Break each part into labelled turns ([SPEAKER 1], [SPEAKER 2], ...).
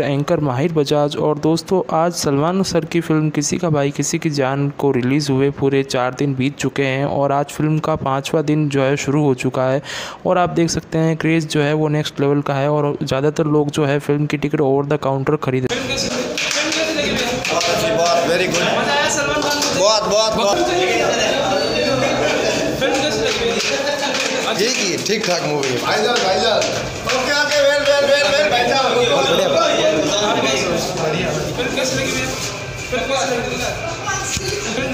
[SPEAKER 1] Anchor माहिर बजाज और दोस्तों आज सलमान सर की फ़िल्म किसी का भाई किसी की जान को रिलीज़ हुए पूरे चार दिन बीत चुके हैं और आज फ़िल्म का पाँचवा दिन जो है शुरू हो चुका है। और आप देख सकते हैं क्रेज़ जो है वो नेक्स्ट लेवल का है और ज़्यादातर लोग जो है फ़िल्म की टिकट ओवर द काउंटर खरीद रहे हैं।
[SPEAKER 2] जी बहुत वेरी गुड बहुत बहुत बहुत। ठीक ठीक ठाक मूवी है भाईजान भाईजान बहुत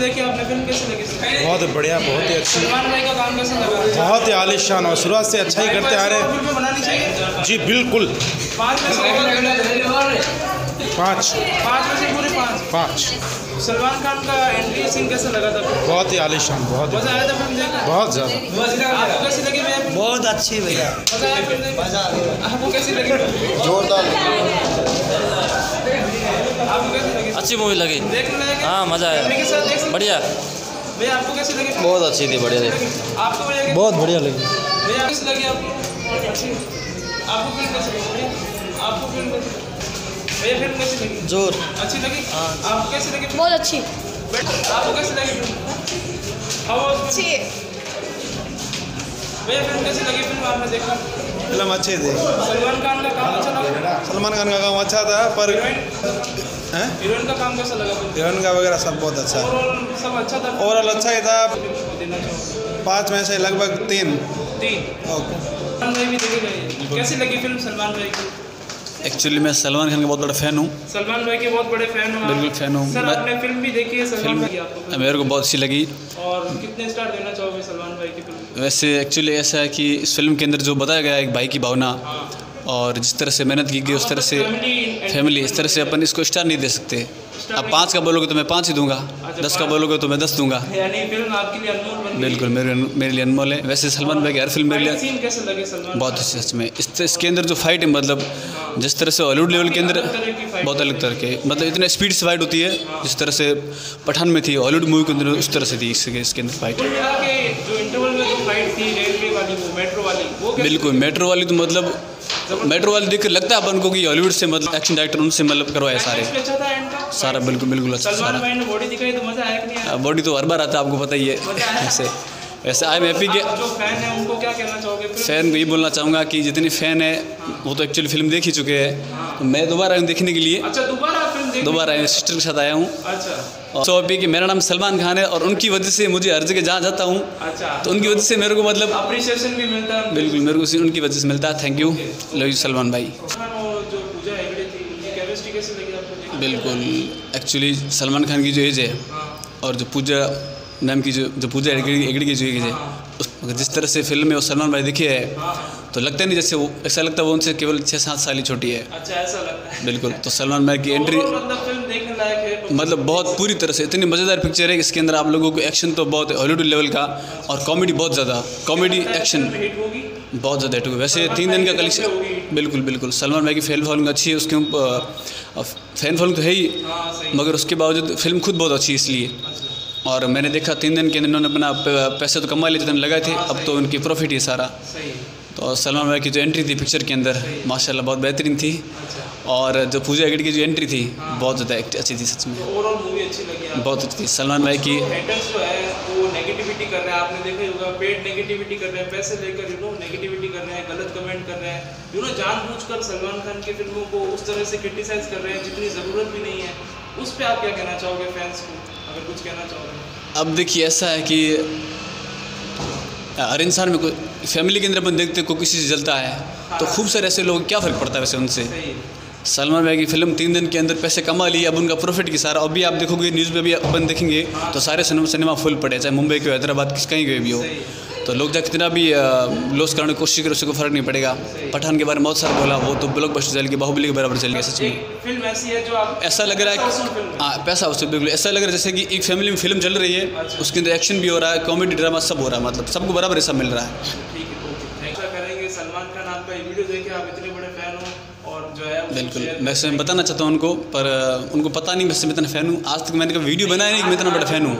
[SPEAKER 2] बढ़िया
[SPEAKER 3] बहुत बढ़िया बहुत ही अच्छी। बहुत ही आलिशान और शुरुआत से अच्छा ही करते आ रहे हैं। जी बिल्कुल। पाँच पाँच।
[SPEAKER 1] सलमान खान का एंट्री सीन कैसा लगा था?
[SPEAKER 3] बहुत ही आलिशान बहुत
[SPEAKER 1] मज़ा आया था फ़िल्म देखकर
[SPEAKER 3] बहुत ज़्यादा।
[SPEAKER 1] कैसी लगी भैया
[SPEAKER 2] बहुत अच्छी भैया।
[SPEAKER 1] मज़ा आया आपको कैसी लगी
[SPEAKER 2] जोरदार।
[SPEAKER 4] अच्छी मूवी लगी।
[SPEAKER 1] है?
[SPEAKER 4] मज़ा आया। बढ़िया।
[SPEAKER 1] भैया आपको कैसी लगी
[SPEAKER 4] बहुत अच्छी थी बढ़िया थी।
[SPEAKER 1] आपको
[SPEAKER 3] बहुत बढ़िया लगी।
[SPEAKER 1] भैया कैसी लगी आपको आपको फ़िल्म कैसी लगी आपको फ़िल्म लगी भैया फ़िल्म कैसी लगी
[SPEAKER 4] ज़ोर।
[SPEAKER 1] अच्छी लगी आपको कैसी लगी
[SPEAKER 5] बहुत अच्छी।
[SPEAKER 1] आपको कैसी लगी?
[SPEAKER 5] अच्छी
[SPEAKER 1] भैया फ़िल्म कैसी लगी फ़िल्म आपने देखा
[SPEAKER 3] फ़िल्म अच्छी थी
[SPEAKER 1] सलमान खान का काम अच्छा लगा
[SPEAKER 3] सलमान खान का काम अच्छा था पर हैं
[SPEAKER 1] हीरोइन का काम कैसा लगा
[SPEAKER 3] हीरोइन का वगैरह सब बहुत अच्छा
[SPEAKER 1] सब अच्छा था
[SPEAKER 3] ओवरऑल अच्छा ही था पाँच में से लगभग तीन
[SPEAKER 1] तीन
[SPEAKER 3] ओके
[SPEAKER 1] सलमान भाई भी देखी कैसी लगी फ़िल्म सलमान भाई की
[SPEAKER 4] एक्चुअली मैं सलमान खान का बहुत बड़ा फ़ैन हूँ।
[SPEAKER 1] सलमान भाई के बहुत बड़े फ़ैन हो।
[SPEAKER 4] बिल्कुल fan हूँ।
[SPEAKER 1] सर आपने फ़िल्म भी देखी है सलमान भाई की आपको
[SPEAKER 4] मेरे को बहुत अच्छी लगी।
[SPEAKER 1] और कितने स्टार देना चाहोगे सलमान भाई की फ़िल्म
[SPEAKER 4] वैसे एक्चुअली ऐसा है कि इस फ़िल्म के अंदर जो बताया गया है एक भाई की भावना और जिस तरह से मेहनत की गई उस तरह से
[SPEAKER 1] फैमिली
[SPEAKER 4] फैमिली इस तरह से अपन इसको स्टार नहीं दे सकते। आप पाँच का बोलोगे तो मैं पाँच ही दूँगा दस का बोलोगे तो मैं दस दूँगा।
[SPEAKER 1] यानी फ़िल्म आपके लिए अनमोल
[SPEAKER 4] बिल्कुल मेरे मेरे लिए अनमोल है। वैसे सलमान भाई की हर फ़िल्म मेरे लिए बहुत अच्छी सच में। इस इसके अंदर जो फाइट है मतलब जिस तरह से हॉलीवुड लेवल के अंदर बहुत अलग तरह के मतलब इतने स्पीड से फाइट होती है जिस तरह से पठान में थी हॉलीवुड मूवी के अंदर उस तरह से थी इसके इसके अंदर फाइट
[SPEAKER 1] कुल मिला के जो इंटरवल में जो फाइट थी रेलवे वाली वो मेट्रो वाली वो कैसे
[SPEAKER 4] बिल्कुल मेट्रो वाली तो मतलब मेट्रो वाली देख लगता है अपन को कि हॉलीवुड से मतलब एक्शन डायरेक्टर उनसे मतलब करवाए सारे।
[SPEAKER 1] अच्छा
[SPEAKER 4] सारा बिल्कुल बिल्कुल अच्छा सारा।
[SPEAKER 1] बॉडी तो
[SPEAKER 4] बॉडी तो हर बार आता है आपको पता ही है ऐसे। वैसे आई एम हैप्पी के
[SPEAKER 1] जो फ़ैन है उनको क्या कहना चाहोगे?
[SPEAKER 4] फ़ैन को ये बोलना चाहूँगा कि जितने फ़ैन है वो तो एक्चुअली फ़िल्म देख ही चुके हैं। तो मैं दोबारा आया हूँ देखने के लिए।
[SPEAKER 1] अच्छा दोबारा फ़िल्म
[SPEAKER 4] दोबारा आया सिस्टर के साथ आया हूँ।
[SPEAKER 1] अच्छा।
[SPEAKER 4] सो हैप्पी कि मेरा नाम सलमान खान है और उनकी वजह से मुझे हर जगह जहाँ जाता हूँ
[SPEAKER 1] अच्छा।
[SPEAKER 4] तो उनकी वजह से मेरे को मतलब
[SPEAKER 1] अप्रिसिएशन भी मिलता है
[SPEAKER 4] बिल्कुल मेरे को उनकी वजह से मिलता है। Thank you love you Salman भाई? बिल्कुल एक्चुअली सलमान खान की जो एज है
[SPEAKER 1] हाँ।
[SPEAKER 4] और जो पूजा नाम की जो जो पूजा हेगड़े हेगड़े की जो है उस जिस तरह से फ़िल्म में वो सलमान भाई दिखे है तो लगता नहीं जैसे वो ऐसा लगता है वो उनसे केवल छः सात साल ही छोटी है।
[SPEAKER 1] अच्छा ऐसा लगता है।
[SPEAKER 4] बिल्कुल तो सलमान भाई की एंट्री
[SPEAKER 1] मतलब लायक है?
[SPEAKER 4] मतलब बहुत पूरी तरह से इतनी मज़ेदार पिक्चर है कि इसके अंदर आप लोगों को एक्शन तो बहुत हॉलीवुड लेवल का और कॉमेडी बहुत ज़्यादा कॉमेडी एक्शन बहुत ज़्यादा हिट हुआ वैसे तीन दिन का कलेक्शन बिल्कुल बिल्कुल सलमान भाई की फ़ैन फॉलोइंग अच्छी है उसके फ़ैन फॉलोइंग तो है ही
[SPEAKER 1] हाँ
[SPEAKER 4] मगर उसके बावजूद फ़िल्म खुद बहुत अच्छी है इसलिए। और मैंने देखा तीन दिन के अंदर इन्होंने अपना पैसे तो कमा लिए जितने लगाए थे अब तो उनकी प्रॉफिट ही सारा। तो सलमान भाई की जो एंट्री थी पिक्चर के अंदर माशाल्लाह बहुत बेहतरीन थी। और जो पूजा हेगड़े की जो एंट्री थी बहुत ज़्यादा अच्छी थी सच में। बहुत अच्छी थी। सलमान भाई की
[SPEAKER 1] नेगेटिविटी कर रहे हैं। आपने देखा होगा पेड नेगेटिविटी कर रहे हैं पैसे लेकर यू नो नेगेटिविटी कर रहे हैं गलत कमेंट कर रहे हैं। यू नो जानबूझकर सलमान खान की फ़िल्मों को उस तरह से क्रिटिसाइज कर रहे हैं जितनी ज़रूरत भी नहीं है। उस पर आप क्या कहना चाहोगे फैंस को? अगर कुछ कहना चाहोगे।
[SPEAKER 4] अब देखिए ऐसा है कि हर इंसान में कोई फैमिली के अंदर अपन देखते कोई किसी से जलता है तो खूब सारे ऐसे लोग क्या फ़र्क पड़ता है वैसे उनसे? सलमान भाई की फ़िल्म तीन दिन के अंदर पैसे कमा लिए अब उनका प्रॉफिट की सारा अभी आप देखोगे न्यूज़ में भी अपन देखेंगे तो सारे सिनेमा फुल पड़े चाहे मुंबई के हो हैदराबाद किस कहीं के भी हो। तो लोग चाहे कितना भी लॉस कराने की कोशिश करें उससे कोई फ़र्क नहीं पड़ेगा। पठान के बारे में बहुत सारा बोला वो तो ब्लॉक बस्टर चल गया बाहुबली के बराबर चल गया सच में।
[SPEAKER 1] फ़िल्म ऐसी है जो आप
[SPEAKER 4] ऐसा लग रहा है हाँ पैसा उससे बिल्कुल। ऐसा लग रहा है जैसे कि एक फैमिली में फ़िल्म चल रही है उसके अंदर एक्शन भी हो रहा है कॉमेडी ड्रामा सब हो रहा है मतलब सबको बराबर ऐसा मिल रहा है।
[SPEAKER 1] ठीक है ओके। थैंक यू करेंगे सलमान खान आपका ये वीडियो देखे आप इतने बड़े फ़ैन हो और जो है वो
[SPEAKER 4] बिल्कुल। मैं वैसे बताना चाहता हूँ उनको पर उनको पता नहीं वैसे मैं इतना फ़ैन हूँ। आज तक मैंने कभी वीडियो बनाया नहीं कि मैं इतना बड़ा फ़ैन हूँ।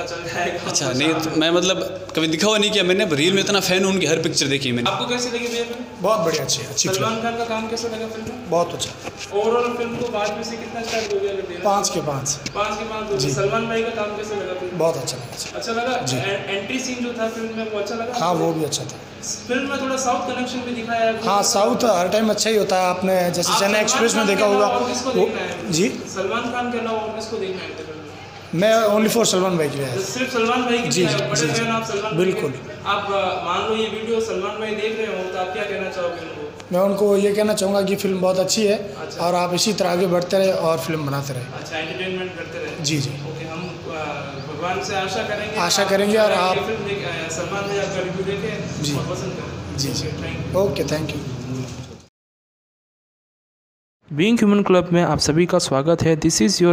[SPEAKER 1] पता चल जाएगा।
[SPEAKER 4] अच्छा नहीं तो मैं मतलब कभी दिखा हुआ नहीं किया मैंने रील में इतना फ़ैन हूँ उनकी हर पिक्चर देखी मैंने।
[SPEAKER 1] आपको कैसी लगी भैया
[SPEAKER 3] बहुत बढ़िया अच्छी अच्छी
[SPEAKER 1] सलमान खान का काम कैसा लगा फ़िल्म में?
[SPEAKER 3] बहुत अच्छा।
[SPEAKER 1] ओवरऑल फ़िल्म को पाँच में से कितना स्टार दोगे अगर देना
[SPEAKER 3] पाँच के पाँच।
[SPEAKER 1] पाँच के पाँच दोगे। सलमान भाई का काम कैसा लगा फ़िल्म
[SPEAKER 3] बहुत अच्छा लगा
[SPEAKER 1] अच्छा। लगा? ए- एंट्री सीन जो था फ़िल्म में वो अच्छा लगा?
[SPEAKER 3] हाँ वो भी अच्छा था।
[SPEAKER 1] फ़िल्म में थोड़ा साउथ कनेक्शन भी दिखाया है।
[SPEAKER 3] हाँ साउथ हर टाइम अच्छा ही होता है। आपने जैसे चेन्नई एक्सप्रेस में देखा होगा? जी।
[SPEAKER 1] सलमान खान के अलावा और किसको देखना है? में
[SPEAKER 3] ओनली फॉर सलमान भाई की है
[SPEAKER 1] तो सिर्फ़ सलमान भाई की
[SPEAKER 3] जी, जी, जी, जी।
[SPEAKER 1] आप सलमान
[SPEAKER 3] बिल्कुल।
[SPEAKER 1] आप मान लो ये वीडियो सलमान भाई देख रहे हो तो आप क्या कहना चाहोगे उनको
[SPEAKER 3] मैं उनको ये कहना चाहूँगा कि फ़िल्म बहुत अच्छी है
[SPEAKER 1] अच्छा।
[SPEAKER 3] और आप इसी तरह आगे बढ़ते रहे और फ़िल्म बनाते रहे
[SPEAKER 1] अच्छा एंटरटेनमेंट करते रहे
[SPEAKER 3] जी जी
[SPEAKER 1] ओके हम भगवान से आशा करेंगे
[SPEAKER 3] आशा करेंगे और आप-
[SPEAKER 1] सलमान भाई आपका रिव्यू देखें
[SPEAKER 3] जी।
[SPEAKER 1] पसंद करें
[SPEAKER 3] जी, जी।
[SPEAKER 1] Thank you
[SPEAKER 3] okay thank you
[SPEAKER 1] Being Human club में आप सभी का स्वागत है दिस इज़ योर